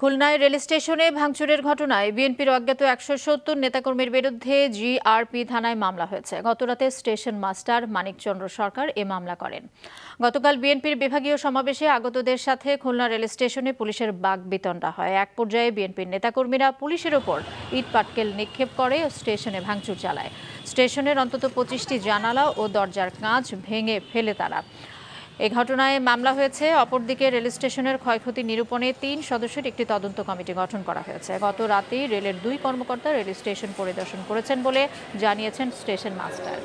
খুলনায় রেল স্টেশনে ভাঙচুরের ঘটনায় বিএনপির অজ্ঞাত একশো সত্তর নেতাকর্মীর বিরুদ্ধে জিআরপি থানায় মামলা হয়েছে। গতরাতে স্টেশন মাস্টার মানিকচন্দ্র সরকার এ মামলা করেন। গতকাল বিএনপির বিভাগীয় সমাবেশে আগতদের সাথে খুলনা রেল স্টেশনে পুলিশের বাঘ বিতণ্ডা হয়। এক পর্যায়ে বিএনপির নেতাকর্মীরা পুলিশের ওপর ইট পাটকেল নিক্ষেপ করে স্টেশনে ভাঙচুর চালায়। স্টেশনের অন্তত পঁচিশটি জানালা ও দরজার কাঁচ ভেঙে ফেলে তারা। এ ঘটনায় মামলা হয়েছে। অপরদিকে রেল স্টেশনের ক্ষয়ক্ষতি নিরূপণে তিন সদস্যের একটি তদন্ত কমিটি গঠন করা হয়েছে। গত রাতেই রেলের দুই কর্মকর্তা রেল স্টেশন পরিদর্শন করেছেন বলে জানিয়েছেন স্টেশন মাস্টার।